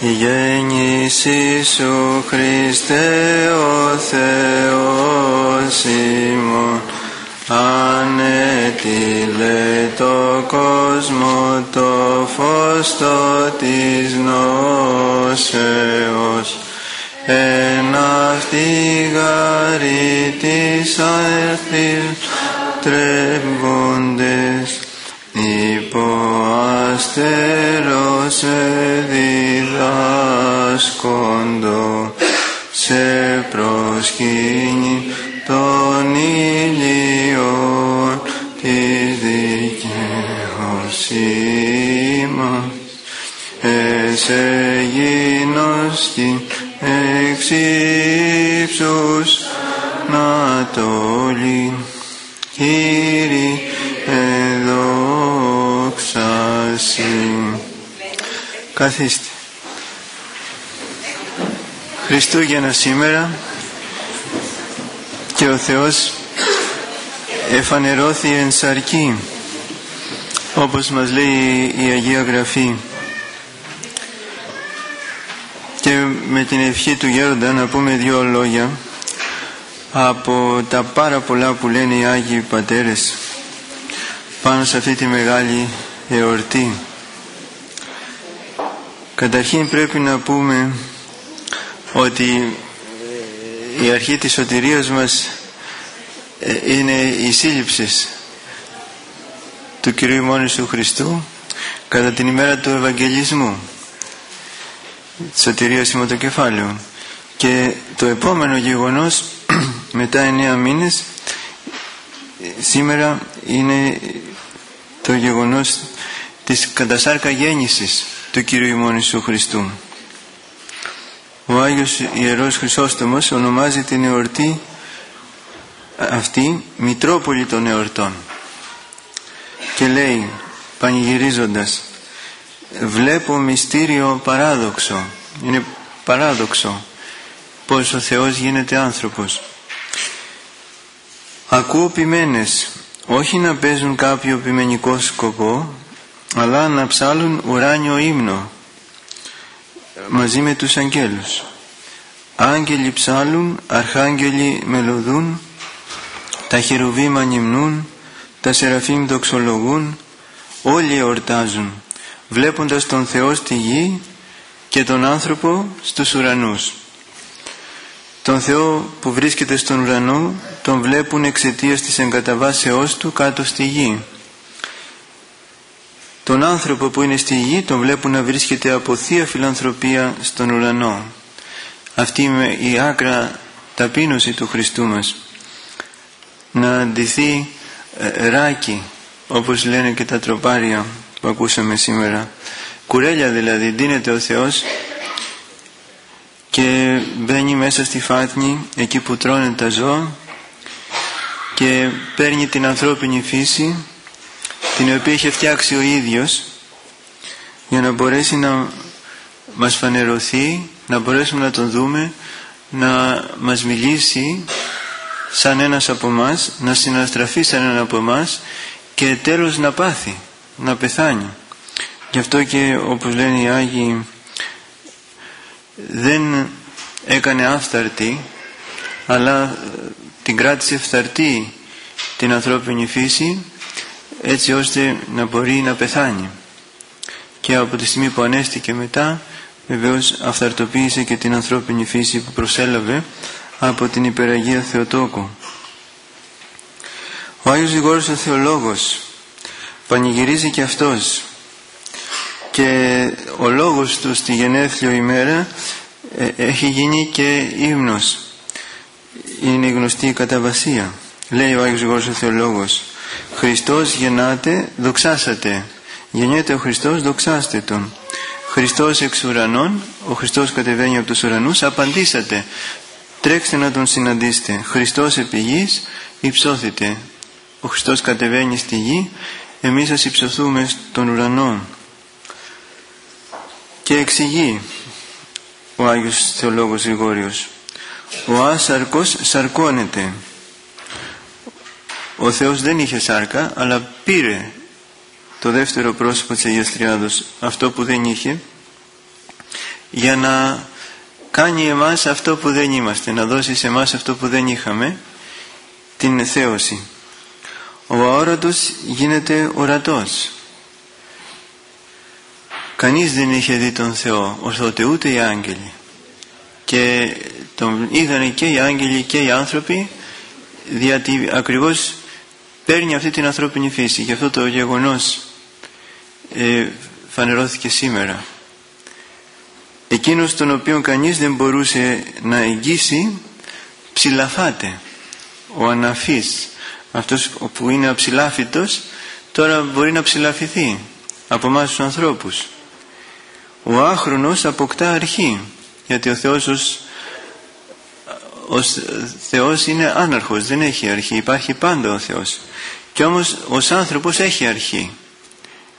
Η γέννηση σου Χριστέ ο Θεός ημών. Ανέτειλε το κόσμο το φως το της νόσεως εν αυτή γαρή της αέρθης τρέμβοντες υπό αστέρος διδάσκοντο σε προσκύνη των ήλιων της δικαιοσύνης εσεγίνος την εξ ύψους Ανατολή Κύριε εδόξαση Καθίστε Χριστούγεννα σήμερα και ο Θεός εφανερώθη εν σαρκή όπως μας λέει η Αγία Γραφή και με την ευχή του Γέροντα να πούμε δύο λόγια από τα πάρα πολλά που λένε οι Άγιοι Πατέρες πάνω σε αυτή τη μεγάλη εορτή. Καταρχήν πρέπει να πούμε ότι η αρχή της σωτηρίας μας είναι η σύλληψης του Κυρίου Μόνου του Χριστού κατά την ημέρα του Ευαγγελισμού της σωτηρίας κεφάλαιο και το επόμενο γεγονός μετά εννέα μήνες σήμερα είναι το γεγονός της κατασάρκα γέννησης του Κύριου ημών Ιησού Χριστού. Ο Άγιος Ιερός Χρυσόστομος ονομάζει την εορτή αυτή Μητρόπολη των Εορτών. Και λέει πανηγυρίζοντας βλέπω μυστήριο παράδοξο. Είναι παράδοξο πως ο Θεός γίνεται άνθρωπος. Ακούω ποιμένες όχι να παίζουν κάποιο ποιμενικό σκοπό αλλά να ψάλουν ουράνιο ύμνο μαζί με τους αγγέλους άγγελοι ψάλουν αρχάγγελοι μελωδούν τα χερουβήμα νυμνούν τα σεραφείμ δοξολογούν όλοι εορτάζουν βλέποντας τον Θεό στη γη και τον άνθρωπο στους ουρανούς τον Θεό που βρίσκεται στον ουρανό τον βλέπουν εξαιτίας της εγκαταβάσεώς του κάτω στη γη. Τον άνθρωπο που είναι στη γη τον βλέπουν να βρίσκεται από θεία φιλανθρωπία στον ουρανό. Αυτή είναι η άκρα ταπείνωση του Χριστού μας. Να αντιθεί ε, ράκι όπως λένε και τα τροπάρια που ακούσαμε σήμερα. Κουρέλια δηλαδή δίνεται ο Θεός και μπαίνει μέσα στη φάτνη εκεί που τρώνε τα ζώα και παίρνει την ανθρώπινη φύση την οποία είχε φτιάξει ο ίδιος για να μπορέσει να μας φανερωθεί να μπορέσουμε να τον δούμε να μας μιλήσει σαν ένας από μας να συναστραφεί σαν έναν από μας και τέλος να πάθει να πεθάνει. Γι' αυτό και όπως λένε οι Άγιοι δεν έκανε άφθαρτη αλλά την κράτησε φθαρτή την ανθρώπινη φύση έτσι ώστε να μπορεί να πεθάνει. Και από τη στιγμή που ανέστηκε μετά βεβαίως αυθαρτοποίησε και την ανθρώπινη φύση που προσέλαβε από την υπεραγία Θεοτόκου. Ο Άγιος Γρηγόρης ο Θεολόγος πανηγυρίζει και αυτός. Και ο λόγος του στη γενέθλιο ημέρα ε, έχει γίνει και ύμνος. Είναι γνωστή η καταβασία λέει ο Άγιος Γρηγόρης ο Θεολόγος Χριστός γεννάτε δοξάσατε. Γεννιέται ο Χριστός δοξάστε Τον. Χριστός εξ ουρανών ο Χριστός κατεβαίνει από τους ουρανούς απαντήσατε. Τρέξτε να Τον συναντήσετε. Χριστός επί γης υψώθητε. Ο Χριστός κατεβαίνει στη γη εμείς ας υψωθούμε στον ουρανό και εξηγεί ο Άγιος Θεολόγος Γρηγόριος. Ο άσαρκος σαρκώνεται ο Θεός δεν είχε σάρκα αλλά πήρε το δεύτερο πρόσωπο της Αγίας Τριάδος αυτό που δεν είχε για να κάνει εμάς αυτό που δεν είμαστε, να δώσει σε εμάς αυτό που δεν είχαμε, την θέωση. Ο αόρατος γίνεται ορατός. Κανείς δεν είχε δει τον Θεό, ωστότε ούτε οι άγγελοι. Και τον είδανε και οι άγγελοι και οι άνθρωποι, διότι ακριβώς παίρνει αυτή την ανθρώπινη φύση. Και αυτό το γεγονός ε, φανερώθηκε σήμερα. Εκείνος τον οποίο κανείς δεν μπορούσε να εγγύσει ψηλαφάται. Ο αναφής, αυτός που είναι αψηλάφιτος, τώρα μπορεί να ψηλαφηθεί από εμάς τους ανθρώπους. Ο άχρονος αποκτά αρχή, γιατί ο Θεός ως, ως Θεός είναι άναρχος, δεν έχει αρχή, υπάρχει πάντα ο Θεός. Και όμως ως άνθρωπος έχει αρχή.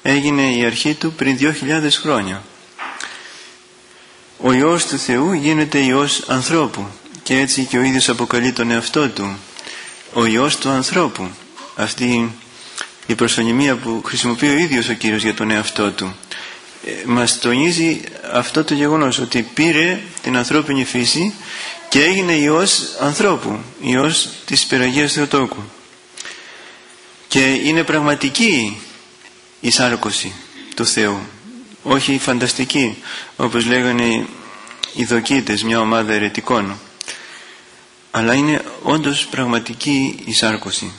Έγινε η αρχή του πριν 2.000 χρόνια. Ο Υιός του Θεού γίνεται Υιός ανθρώπου και έτσι και ο ίδιος αποκαλεί τον εαυτό του. Ο Υιός του ανθρώπου. Αυτή η προσωνυμία που χρησιμοποιεί ο ίδιος ο Κύριος για τον εαυτό του. Ε, μας τονίζει αυτό το γεγονός ότι πήρε την ανθρώπινη φύση και έγινε Υιός ανθρώπου, Υιός της Περαγίας Θεοτόκου και είναι πραγματική η σάρκωση του Θεού. Όχι φανταστική όπως λέγανε οι δοκίτες μια ομάδα ερετικών αλλά είναι όντως πραγματική η σάρκωση.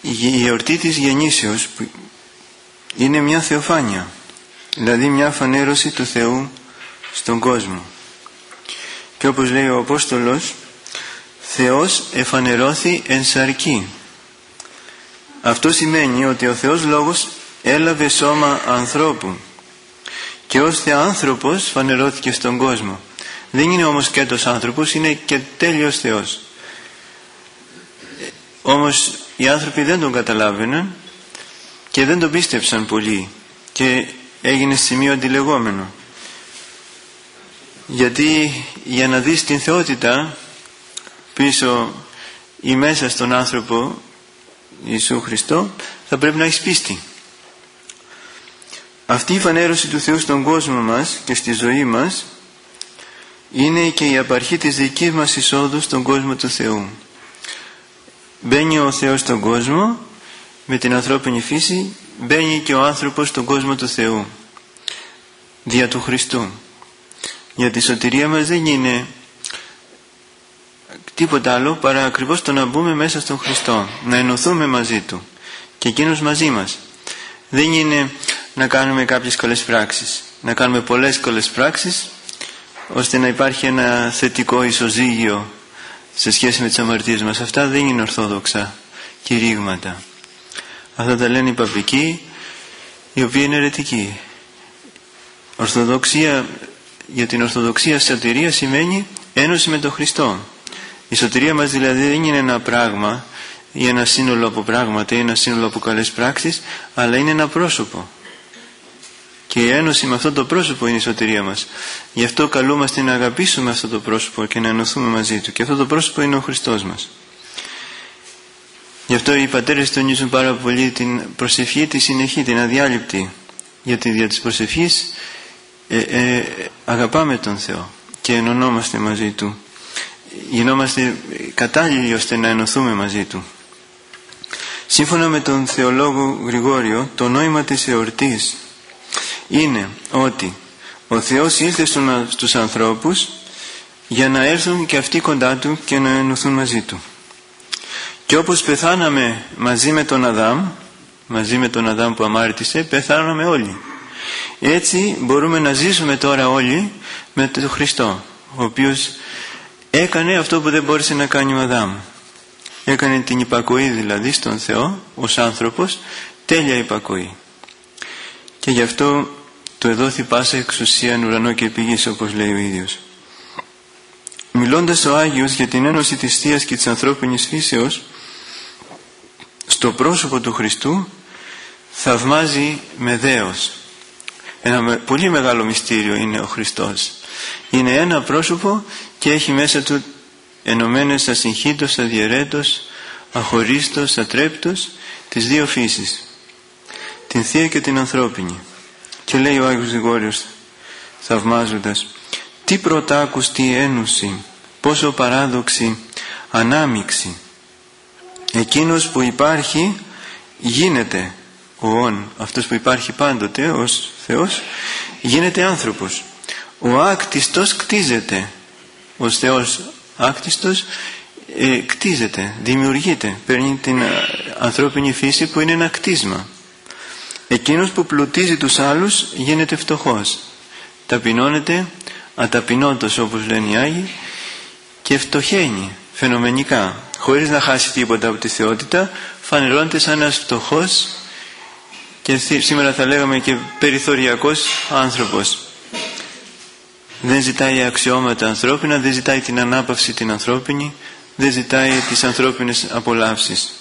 Η εορτή της γεννήσεως είναι μια θεοφάνεια. Δηλαδή μια φανέρωση του Θεού στον κόσμο. Και όπως λέει ο Απόστολος Θεός εφανερώθη εν σαρκή. Αυτό σημαίνει ότι ο Θεός Λόγος έλαβε σώμα ανθρώπου και ως Θεάνθρωπος φανερώθηκε στον κόσμο. Δεν είναι όμως και τόσο άνθρωπος, είναι και τέλειος Θεός. Όμως οι άνθρωποι δεν τον καταλάβαιναν και δεν τον πίστεψαν πολύ και έγινε σημείο αντιλεγόμενο. Γιατί για να δεις την θεότητα πίσω ή μέσα στον άνθρωπο Ιησού Χριστό θα πρέπει να έχεις πίστη. Αυτή η φανέρωση του Θεού στον κόσμο μας και στη ζωή μας είναι και η απαρχή της δικής μας εισόδου στον κόσμο του Θεού. Μπαίνει ο Θεός στον κόσμο με την ανθρώπινη φύση μπαίνει και ο άνθρωπος στον κόσμο του Θεού δια του Χριστού. Γιατί η σωτηρία μας δεν είναι τίποτα άλλο παρά ακριβώς το να μπούμε μέσα στον Χριστό να ενωθούμε μαζί Του και Εκείνος μαζί μας. Δεν είναι να κάνουμε κάποιες καλές πράξεις. Να κάνουμε πολλές καλές πράξεις ώστε να υπάρχει ένα θετικό ισοζύγιο σε σχέση με τις αμαρτίες μας. Αυτά δεν είναι ορθόδοξα κηρύγματα. Αυτά τα λένε οι παπικοί οι οποίοι είναι αιρετικοί. Ορθοδοξία για την Ορθοδοξία σωτηρία σημαίνει ένωση με τον Χριστό η σωτηρία μας δηλαδή δεν είναι ένα πράγμα ή ένα σύνολο από πράγματα ή ένα σύνολο από καλές πράξεις αλλά είναι ένα πρόσωπο. Και η ένωση με αυτό το πρόσωπο είναι η σωτηρία μας. Γι' αυτό καλούμαστε να αγαπήσουμε αυτό το πρόσωπο και να ενωθούμε μαζί του. Και αυτό το πρόσωπο είναι ο Χριστός μας. Γι' αυτό οι πατέρες τονίζουν πάρα πολύ την προσευχή τη συνεχή, την αδιάλειπτη. Γιατί δια της προσευχής ε, ε, αγαπάμε τον Θεό και ενωνόμαστε μαζί Του γινόμαστε κατάλληλοι ώστε να ενωθούμε μαζί Του. Σύμφωνα με τον θεολόγο Γρηγόριο, το νόημα της εορτής είναι ότι ο Θεός ήλθε στους ανθρώπους για να έρθουν και αυτοί κοντά Του και να ενωθούν μαζί Του. Και όπως πεθάναμε μαζί με τον Αδάμ, μαζί με τον Αδάμ που αμάρτησε, πεθάναμε όλοι. Έτσι μπορούμε να ζήσουμε τώρα όλοι με τον Χριστό, ο οποίος έκανε αυτό που δεν μπόρεσε να κάνει ο Αδάμ. Έκανε την υπακοή δηλαδή στον Θεό ως άνθρωπος τέλεια υπακοή. Και γι' αυτό το εδόθη πάσα εξουσία εν ουρανό και πηγής όπως λέει ο ίδιος. Μιλώντας ο Άγιος για την ένωση της Θείας και της ανθρώπινης φύσεως στο πρόσωπο του Χριστού θαυμάζει με δέος. Ένα πολύ μεγάλο μυστήριο είναι ο Χριστός είναι ένα πρόσωπο και έχει μέσα του ενωμένες ασυγχύτως, αδιαιρέτως, αχωρίστος, ατρέπτος τις δύο φύσεις την Θεία και την ανθρώπινη. Και λέει ο Άγιος Γρηγόριος θαυμάζοντας τι πρωτάκουστη ένωση πόσο παράδοξη ανάμιξη. Εκείνος που υπάρχει γίνεται ο όν αυτός που υπάρχει πάντοτε ως Θεός γίνεται άνθρωπος ο άκτιστος κτίζεται. Ως Θεός άκτιστος ε, κτίζεται, δημιουργείται παίρνει την ε, ανθρώπινη φύση που είναι ένα κτίσμα. Εκείνος που πλουτίζει τους άλλους γίνεται φτωχός. Ταπεινώνεται αταπεινόντος όπως λένε οι Άγιοι και φτωχαίνει φαινομενικά. Χωρίς να χάσει τίποτα από τη θεότητα φανερώνεται σαν ένας φτωχός και σήμερα θα λέγαμε και περιθωριακός άνθρωπος δεν ζητάει αξιώματα ανθρώπινα δεν ζητάει την ανάπαυση την ανθρώπινη δεν ζητάει τις ανθρώπινες απολαύσεις.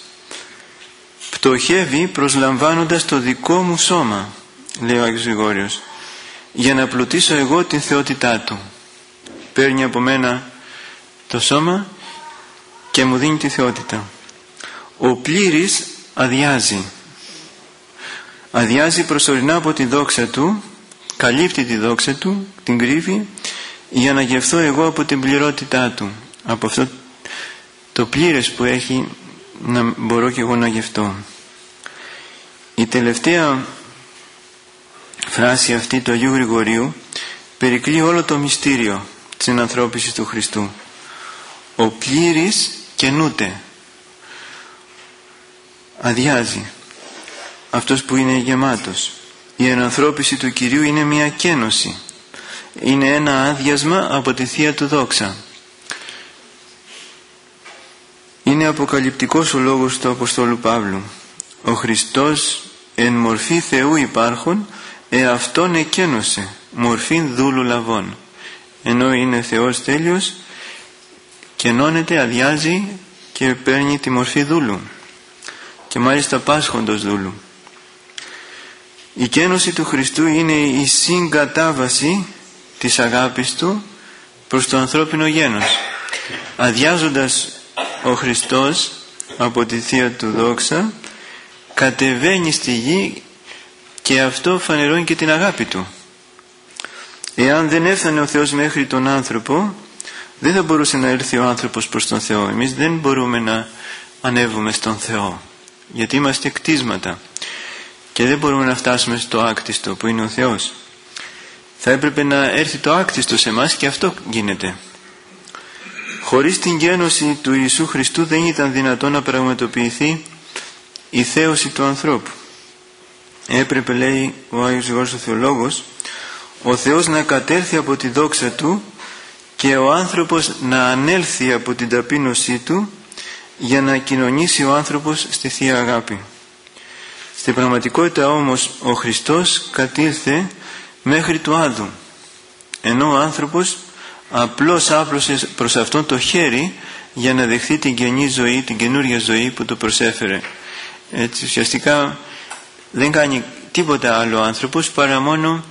Πτωχεύει προσλαμβάνοντας το δικό μου σώμα λέει ο Άγιος Γρηγόριος για να πλουτίσω εγώ την θεότητά του. Παίρνει από μένα το σώμα και μου δίνει τη θεότητα. Ο πλήρης αδειάζει. Αδειάζει προσωρινά από τη δόξα του καλύπτει τη δόξα του την κρύβει για να γευθώ εγώ από την πληρότητά του από αυτό το πλήρες που έχει να μπορώ και εγώ να γευτώ. Η τελευταία φράση αυτή του Αγίου Γρηγορίου περικλεί όλο το μυστήριο της ενανθρώπισης του Χριστού. Ο πλήρης καινούται αδειάζει. Αυτός που είναι γεμάτος. Η ενανθρώπιση του Κυρίου είναι μια κένωση είναι ένα άδειασμα από τη Θεία του Δόξα. Είναι αποκαλυπτικός ο λόγος του Αποστόλου Παύλου. Ο Χριστός εν μορφή Θεού υπάρχων εαυτόν εκένωσε μορφήν δούλου λαβών. Ενώ είναι Θεός τέλειος κενώνεται, αδειάζει και παίρνει τη μορφή δούλου και μάλιστα πάσχοντος δούλου. Η κένωση του Χριστού είναι η συγκατάβαση της αγάπης Του προς το ανθρώπινο γένος αδειάζοντας ο Χριστός από τη Θεία Του δόξα κατεβαίνει στη γη και αυτό φανερώνει και την αγάπη Του. Εάν δεν έφτανε ο Θεός μέχρι τον άνθρωπο δεν θα μπορούσε να έρθει ο άνθρωπος προς τον Θεό. Εμείς δεν μπορούμε να ανέβουμε στον Θεό γιατί είμαστε κτίσματα και δεν μπορούμε να φτάσουμε στο άκτιστο που είναι ο Θεός θα έπρεπε να έρθει το άκτιστο σε μας και αυτό γίνεται χωρίς την γένωση του Ιησού Χριστού δεν ήταν δυνατό να πραγματοποιηθεί η θέωση του ανθρώπου έπρεπε λέει ο Άγιος Γόρος ο Θεολόγος ο Θεός να κατέλθει από τη δόξα Του και ο άνθρωπος να ανέλθει από την ταπείνωσή Του για να κοινωνήσει ο άνθρωπος στη Θεία Αγάπη. Στην πραγματικότητα όμως ο Χριστός κατήλθε μέχρι του Άδου ενώ ο άνθρωπος απλώς άπλωσε προς αυτόν το χέρι για να δεχθεί την καινή ζωή, την καινούργια ζωή που το προσέφερε. Έτσι ουσιαστικά δεν κάνει τίποτα άλλο ο άνθρωπος παρά μόνο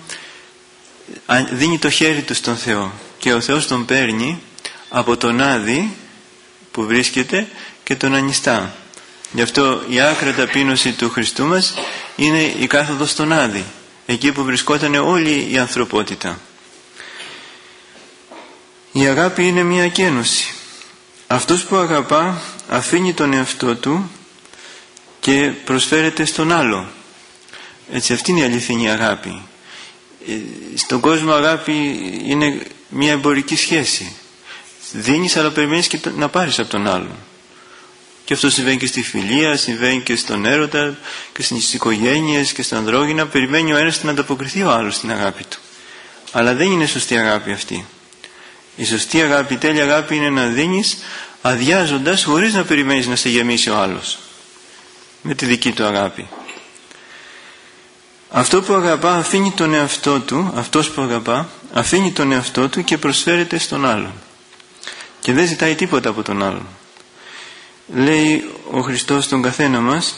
δίνει το χέρι του στον Θεό και ο Θεός τον παίρνει από τον Άδη που βρίσκεται και τον ανιστά. Γι' αυτό η άκρα ταπείνωση του Χριστού μας είναι η κάθοδος στον Άδη, εκεί που βρισκόταν όλη η ανθρωπότητα. Η αγάπη είναι μια κένωση. Αυτός που αγαπά αφήνει τον εαυτό του και προσφέρεται στον άλλο. Έτσι αυτή είναι η αληθινή αγάπη. Ε, στον κόσμο αγάπη είναι μια εμπορική σχέση. Δίνεις αλλά περιμένεις και να πάρεις από τον άλλον. Και αυτό συμβαίνει και στη φιλία, συμβαίνει και στον έρωτα και στις οικογένειες και στα ανδρόγυνα. Περιμένει ο ένας να ανταποκριθεί ο άλλος στην αγάπη του. Αλλά δεν είναι σωστή αγάπη αυτή. Η σωστή αγάπη, η τέλεια αγάπη είναι να δίνεις αδειάζοντας χωρίς να περιμένεις να σε γεμίσει ο άλλος. Με τη δική του αγάπη. Αυτό που αγαπά αφήνει τον εαυτό του, αυτός που αγαπά, αφήνει τον εαυτό του και προσφέρεται στον άλλον. Και δεν ζητάει τίποτα από τον άλλον. Λέει ο Χριστός τον καθένα μας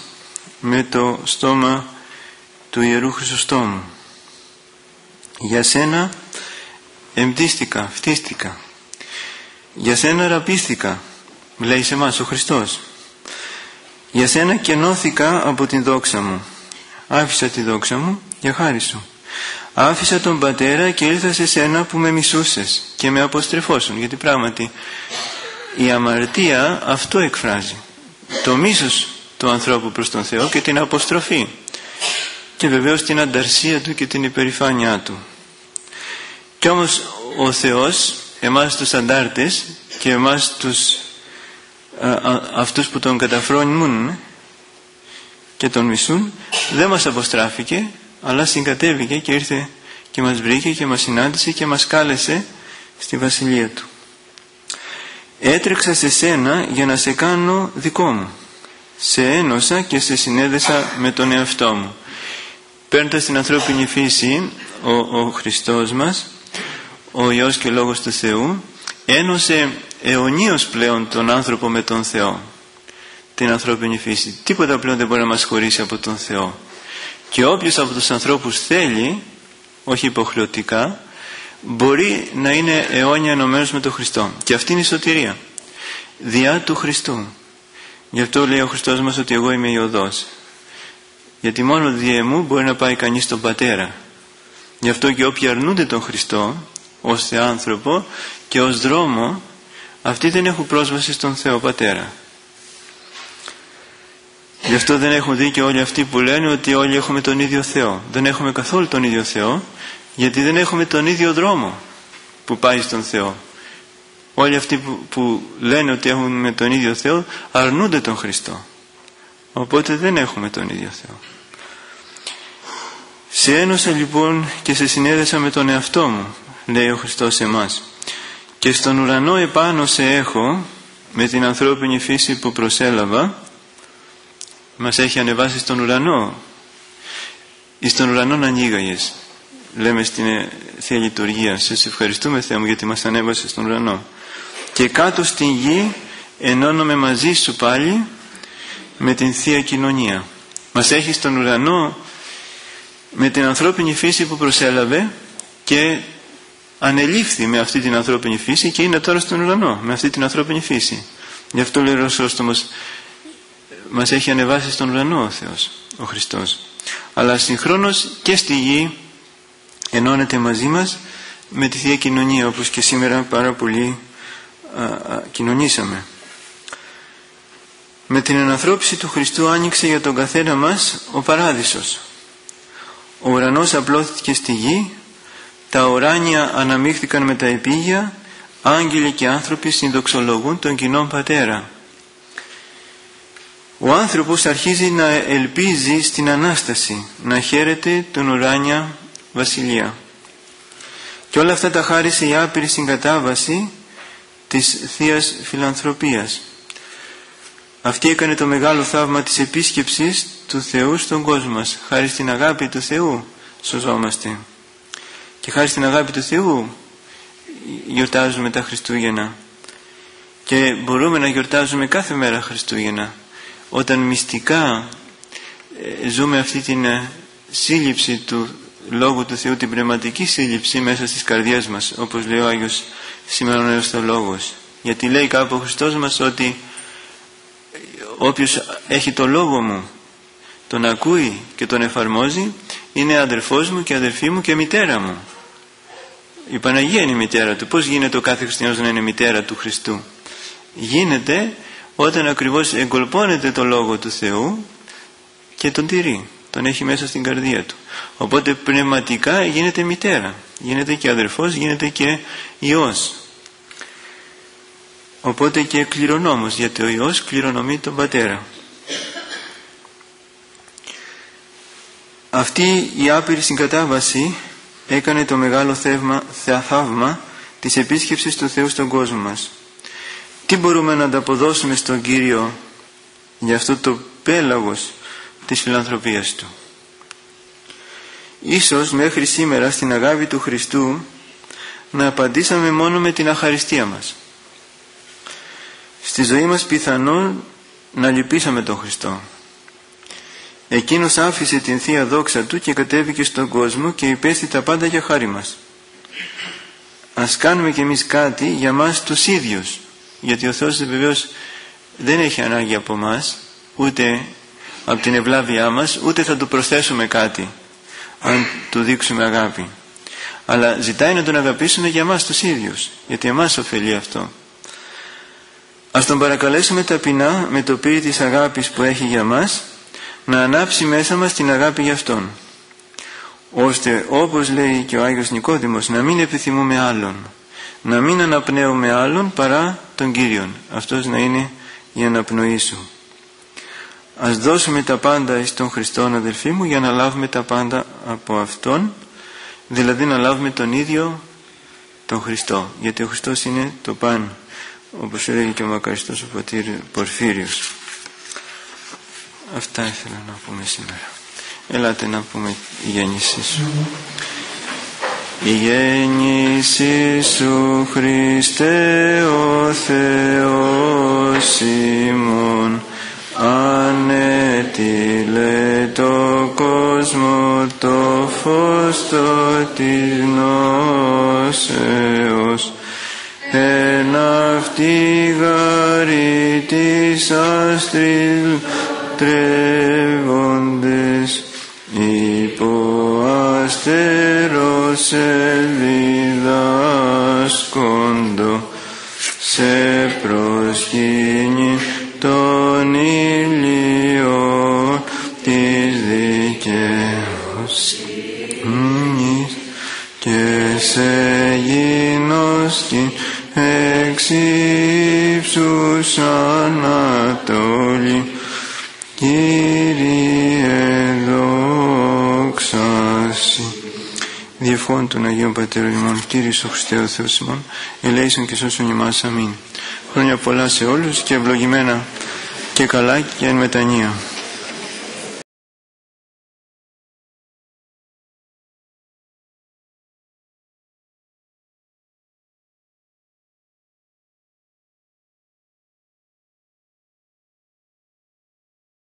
με το στόμα του Ιερού Χρυσοστόμου. Για σένα εμπτίστηκα, φτίστηκα. Για σένα ραπίστηκα, λέει σε μας ο Χριστός. Για σένα κενώθηκα από την δόξα μου άφησα τη δόξα μου για χάρη σου άφησα τον πατέρα και ήλθα σε σένα που με μισούσες και με αποστρεφώσουν γιατί πράγματι η αμαρτία αυτό εκφράζει. Το μίσος του ανθρώπου προς τον Θεό και την αποστροφή. Και βεβαίως την ανταρσία του και την υπερηφάνειά του. Κι όμως ο Θεός εμάς τους αντάρτες και εμάς τους α, αυτούς που τον καταφρόνιμουν και τον μισούν δεν μας αποστράφηκε αλλά συγκατέβηκε και ήρθε και μας βρήκε και μας συνάντησε και μας κάλεσε στη βασιλεία του έτρεξα σε σένα για να σε κάνω δικό μου. Σε ένωσα και σε συνέδεσα με τον εαυτό μου. Παίρνοντας την ανθρώπινη φύση ο, ο Χριστός μας ο Υιός και Λόγος του Θεού ένωσε αιωνίως πλέον τον άνθρωπο με τον Θεό. Την ανθρώπινη φύση. Τίποτα πλέον δεν μπορεί να μας χωρίσει από τον Θεό. Και όποιος από τους ανθρώπους θέλει όχι υποχρεωτικά μπορεί να είναι αιώνια ενωμένος με τον Χριστό. Και αυτή είναι η σωτηρία. Διά του Χριστού. Γι' αυτό λέει ο Χριστός μας ότι εγώ είμαι η οδός. Γιατί μόνο δια μου μπορεί να πάει κανείς στον Πατέρα. Γι' αυτό και όποιοι αρνούνται τον Χριστό ως Θεάνθρωπο και ως δρόμο αυτοί δεν έχουν πρόσβαση στον Θεό Πατέρα. Γι' αυτό δεν έχουν δίκιο όλοι αυτοί που λένε ότι όλοι έχουμε τον ίδιο Θεό. Δεν έχουμε καθόλου τον ίδιο Θεό γιατί δεν έχουμε τον ίδιο δρόμο που πάει στον Θεό. Όλοι αυτοί που, που λένε ότι έχουμε τον ίδιο Θεό αρνούνται τον Χριστό. Οπότε δεν έχουμε τον ίδιο Θεό. Σε ένωσα λοιπόν και σε συνέδεσα με τον εαυτό μου λέει ο Χριστός σε εμάς. Και στον ουρανό επάνω σε έχω με την ανθρώπινη φύση που προσέλαβα μας έχει ανεβάσει στον ουρανό. Εις τον ουρανό να ανοίγαγες λέμε στην ε, Θεία Λειτουργία. Σε ευχαριστούμε Θεέ μου γιατί μας ανέβασες στον ουρανό. Και κάτω στην γη ενώνομαι μαζί σου πάλι με την Θεία Κοινωνία. Μας έχεις στον ουρανό με την ανθρώπινη φύση που προσέλαβε και ανελήφθη με αυτή την ανθρώπινη φύση και είναι τώρα στον ουρανό με αυτή την ανθρώπινη φύση. Γι' αυτό λέει ο Ρωσόστομος μας έχει ανεβάσει στον ουρανό ο Θεός ο Χριστός. Αλλά συγχρόνως και στη γη ενώνεται μαζί μας με τη Θεία Κοινωνία όπως και σήμερα πάρα πολύ α, α, κοινωνήσαμε. Με την αναθρώπιση του Χριστού άνοιξε για τον καθένα μας ο παράδεισος. Ο ουρανός απλώθηκε στη γη τα ουράνια αναμίχθηκαν με τα επίγεια άγγελοι και άνθρωποι συνδοξολογούν τον κοινό πατέρα. Ο άνθρωπος αρχίζει να ελπίζει στην Ανάσταση να χαίρεται τον ουράνια βασιλεία. Και όλα αυτά τα χάρισε η άπειρη συγκατάβαση της Θείας Φιλανθρωπίας. Αυτή έκανε το μεγάλο θαύμα της επίσκεψης του Θεού στον κόσμο μας. Χάρη στην αγάπη του Θεού σωζόμαστε. Και χάρη στην αγάπη του Θεού γιορτάζουμε τα Χριστούγεννα. Και μπορούμε να γιορτάζουμε κάθε μέρα Χριστούγεννα όταν μυστικά ε, ζούμε αυτή την ε, σύλληψη του Λόγου του Θεού την πνευματική σύλληψη μέσα στις καρδιές μας όπως λέει ο Άγιος σήμερα ο Λόγος γιατί λέει κάπου ο Χριστός μας ότι όποιος έχει το Λόγο μου τον ακούει και τον εφαρμόζει είναι αδερφός μου και αδερφή μου και μητέρα μου. Η Παναγία είναι η μητέρα του. Πως γίνεται ο κάθε χριστιανός να είναι μητέρα του Χριστού; Γίνεται όταν ακριβώς εγκολπώνεται το Λόγο του Θεού και τον τηρεί τον έχει μέσα στην καρδία του. Οπότε πνευματικά γίνεται μητέρα γίνεται και αδερφός γίνεται και Υιός. Οπότε και κληρονόμος γιατί ο Υιός κληρονομεί τον πατέρα. Αυτή η άπειρη συγκατάβαση έκανε το μεγάλο θαύμα, θαύμα της επίσκεψης του Θεού στον κόσμο μας. Τι μπορούμε να ανταποδώσουμε στον Κύριο για αυτό το πέλαγος της φιλανθρωπίας Του Ίσως μέχρι σήμερα στην αγάπη του Χριστού να απαντήσαμε μόνο με την αχαριστία μας στη ζωή μας πιθανόν να λυπήσαμε τον Χριστό Εκείνος άφησε την Θεία Δόξα Του και κατέβηκε στον κόσμο και υπέστη τα πάντα για χάρη μας. Ας κάνουμε κι εμείς κάτι για μας τους ίδιους. Γιατί ο Θεός βεβαίως δεν έχει ανάγκη από μας, ούτε από την ευλάβειά μας, ούτε θα Του προσθέσουμε κάτι. αν του δείξουμε αγάπη. Αλλά ζητάει να τον αγαπήσουμε για μας τους ίδιους γιατί εμάς ωφελεί αυτό. Ας τον παρακαλέσουμε ταπεινά με το πύρι της αγάπης που έχει για μας να ανάψει μέσα μας την αγάπη για Αυτόν ώστε όπως λέει και ο Άγιος Νικόδημος να μην επιθυμούμε άλλον να μην αναπνέουμε άλλον παρά τον Κύριον. Αυτός να είναι η αναπνοή σου ας δώσουμε τα πάντα εις τον Χριστόν αδελφοί μου για να λάβουμε τα πάντα από Αυτόν δηλαδή να λάβουμε τον ίδιο τον Χριστό γιατί ο Χριστός είναι το πάνω όπως έλεγε και ο μακαριστός ο πατήρ Πορφύριος. Αυτά ήθελα να πούμε σήμερα. Ελάτε να πούμε η γέννησή σου. Η γέννησή σου Χριστέ ο Θεός ημών ανέτειλε το κόσμο το φως το της γνώσεως. Εν αυτή γαρή της άστρης τρεύοντες υπό αστέρος δικαιοσύνης και σε γινώσκη εξ ύψους Ανατολή. Κύριε δόξαση Διευχών των Αγίων Πατέρων ημών Κύριε ο Χριστέ ο Θεός ημών ελέησον και σώσον ημάς αμήν. Χρόνια πολλά σε όλους και ευλογημένα και καλά και εν μετανία